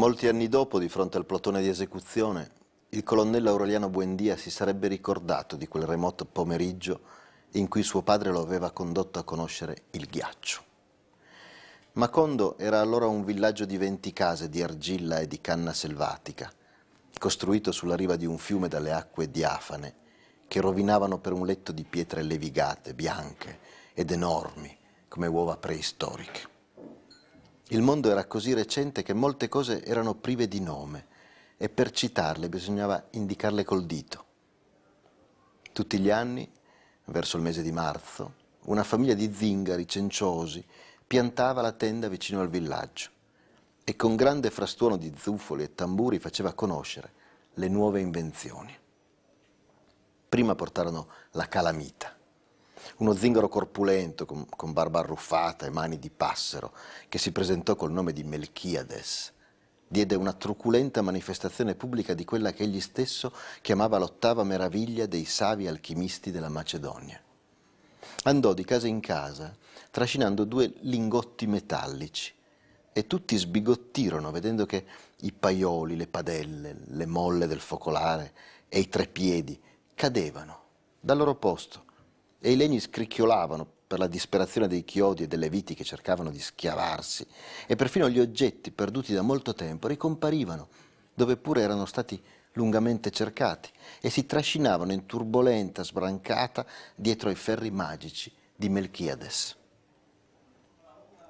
Molti anni dopo, di fronte al plotone di esecuzione, il colonnello Aureliano Buendia si sarebbe ricordato di quel remoto pomeriggio in cui suo padre lo aveva condotto a conoscere il ghiaccio. Macondo era allora un villaggio di venti case di argilla e di canna selvatica, costruito sulla riva di un fiume dalle acque diafane, che rovinavano per un letto di pietre levigate, bianche ed enormi, come uova preistoriche. Il mondo era così recente che molte cose erano prive di nome e per citarle bisognava indicarle col dito. Tutti gli anni, verso il mese di marzo, una famiglia di zingari cenciosi piantava la tenda vicino al villaggio e con grande frastuono di zufoli e tamburi faceva conoscere le nuove invenzioni. Prima portarono la calamita, uno zingaro corpulento con, con barba arruffata e mani di passero, che si presentò col nome di Melchiades, diede una truculenta manifestazione pubblica di quella che egli stesso chiamava l'ottava meraviglia dei savi alchimisti della Macedonia. Andò di casa in casa, trascinando due lingotti metallici, e tutti sbigottirono vedendo che i paioli, le padelle, le molle del focolare e i treppiedi cadevano dal loro posto e i legni scricchiolavano per la disperazione dei chiodi e delle viti che cercavano di schiavarsi, e perfino gli oggetti perduti da molto tempo ricomparivano, dove pure erano stati lungamente cercati, e si trascinavano in turbolenta sbrancata dietro ai ferri magici di Melchiades.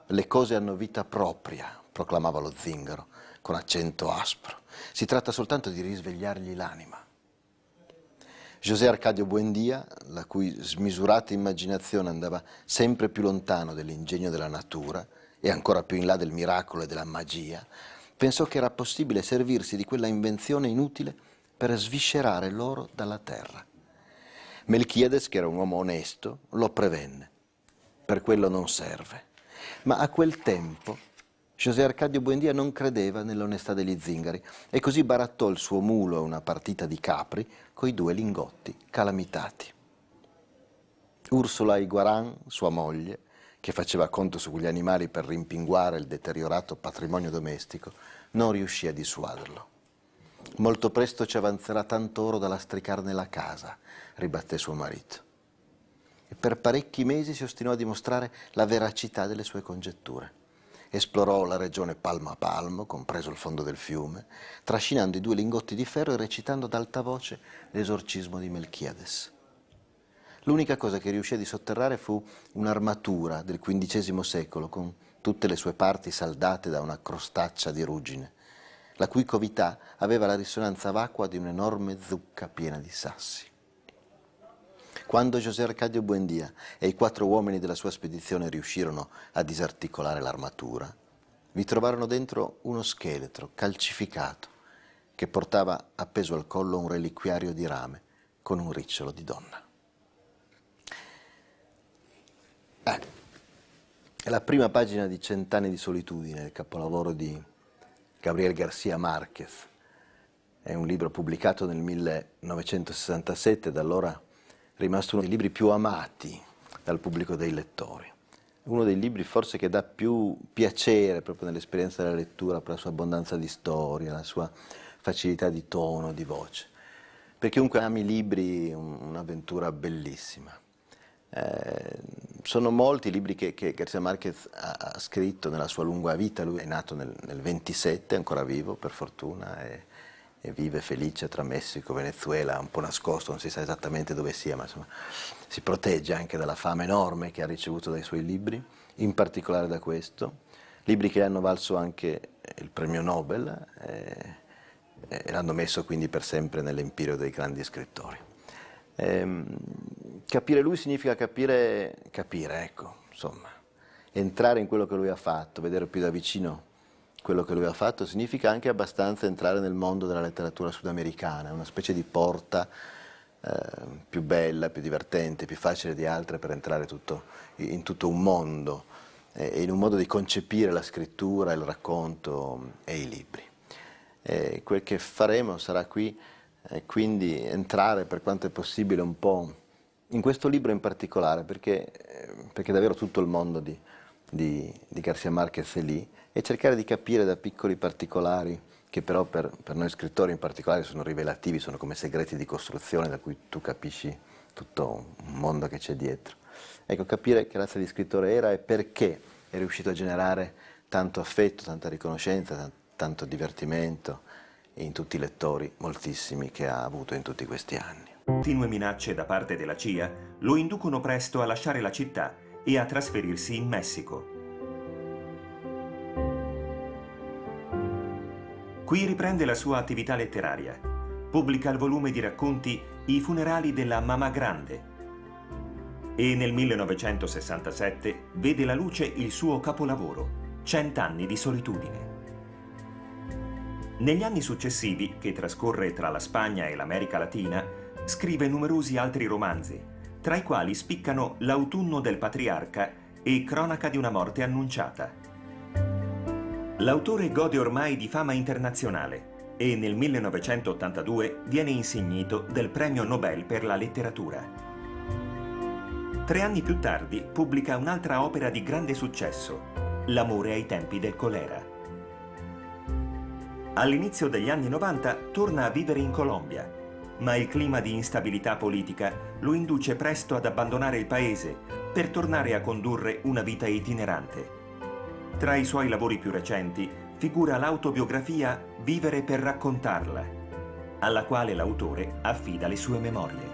Le cose hanno vita propria, proclamava lo zingaro, con accento aspro. Si tratta soltanto di risvegliargli l'anima. José Arcadio Buendia, la cui smisurata immaginazione andava sempre più lontano dell'ingegno della natura e ancora più in là del miracolo e della magia, pensò che era possibile servirsi di quella invenzione inutile per sviscerare l'oro dalla terra. Melchiades, che era un uomo onesto, lo prevenne. Per quello non serve. Ma a quel tempo José Arcadio Buendia non credeva nell'onestà degli zingari e così barattò il suo mulo a una partita di capri coi due lingotti calamitati. Ursula Iguaran, sua moglie, che faceva conto su quegli animali per rimpinguare il deteriorato patrimonio domestico, non riuscì a dissuaderlo. Molto presto ci avanzerà tanto oro da lastricar nella casa, ribatté suo marito. E per parecchi mesi si ostinò a dimostrare la veracità delle sue congetture esplorò la regione palmo a palmo, compreso il fondo del fiume, trascinando i due lingotti di ferro e recitando ad alta voce l'esorcismo di Melchiades. L'unica cosa che riuscì a disotterrare fu un'armatura del XV secolo con tutte le sue parti saldate da una crostaccia di ruggine, la cui covità aveva la risonanza vacua di un'enorme zucca piena di sassi. Quando José Arcadio Buendia e i quattro uomini della sua spedizione riuscirono a disarticolare l'armatura, vi trovarono dentro uno scheletro calcificato che portava appeso al collo un reliquiario di rame con un ricciolo di donna. Eh, è la prima pagina di Cent'anni di solitudine, il capolavoro di Gabriel García Márquez. È un libro pubblicato nel 1967, da allora rimasto uno dei libri più amati dal pubblico dei lettori. Uno dei libri forse che dà più piacere proprio nell'esperienza della lettura per la sua abbondanza di storia, la sua facilità di tono, di voce. Per chiunque ami i libri, un'avventura bellissima. Eh, sono molti i libri che, che Garcia Marquez ha, ha, scritto nella sua lunga vita, lui è nato nel, nel 27, ancora vivo per fortuna, e, e vive felice tra Messico e Venezuela, un po' nascosto, non si sa esattamente dove sia, ma insomma si protegge anche dalla fama enorme che ha ricevuto dai suoi libri, in particolare da questo. Libri che hanno valso anche il premio Nobel eh, e l'hanno messo quindi per sempre nell'empirio dei grandi scrittori. Eh, capire lui significa capire, capire, ecco, insomma, entrare in quello che lui ha fatto, vedere più da vicino quello che lui ha fatto significa anche abbastanza entrare nel mondo della letteratura sudamericana, una specie di porta eh, più bella, più divertente, più facile di altre per entrare tutto, in tutto un mondo e in un modo di concepire la scrittura, il racconto e i libri. E quel che faremo sarà qui eh, quindi entrare per quanto è possibile un po' in questo libro in particolare, perché, eh, perché davvero tutto il mondo di, di, di Garcia Marquez è lì e cercare di capire da piccoli particolari che però per, per, noi scrittori in particolare sono rivelativi, sono come segreti di costruzione da cui tu capisci tutto un mondo che c'è dietro. Ecco, capire che razza di scrittore era e perché è riuscito a generare tanto affetto, tanta riconoscenza, tanto divertimento in tutti i lettori, moltissimi, che ha avuto in tutti questi anni. Continue minacce da parte della CIA lo inducono presto a lasciare la città e a trasferirsi in Messico. Qui riprende la sua attività letteraria. Pubblica il volume di racconti I funerali della Mamma Grande e nel 1967 vede la luce il suo capolavoro, Cent'anni di solitudine. Negli anni successivi, che trascorre tra la Spagna e l'America Latina, scrive numerosi altri romanzi, tra i quali spiccano L'autunno del patriarca e Cronaca di una morte annunciata. L'autore gode ormai di fama internazionale e nel 1982 viene insignito del Premio Nobel per la letteratura. Tre anni più tardi pubblica un'altra opera di grande successo, L'amore ai tempi del colera. All'inizio degli anni 90 torna a vivere in Colombia, ma il clima di instabilità politica lo induce presto ad abbandonare il paese per tornare a condurre una vita itinerante. Tra i suoi lavori più recenti figura l'autobiografia Vivere per raccontarla, alla quale l'autore affida le sue memorie.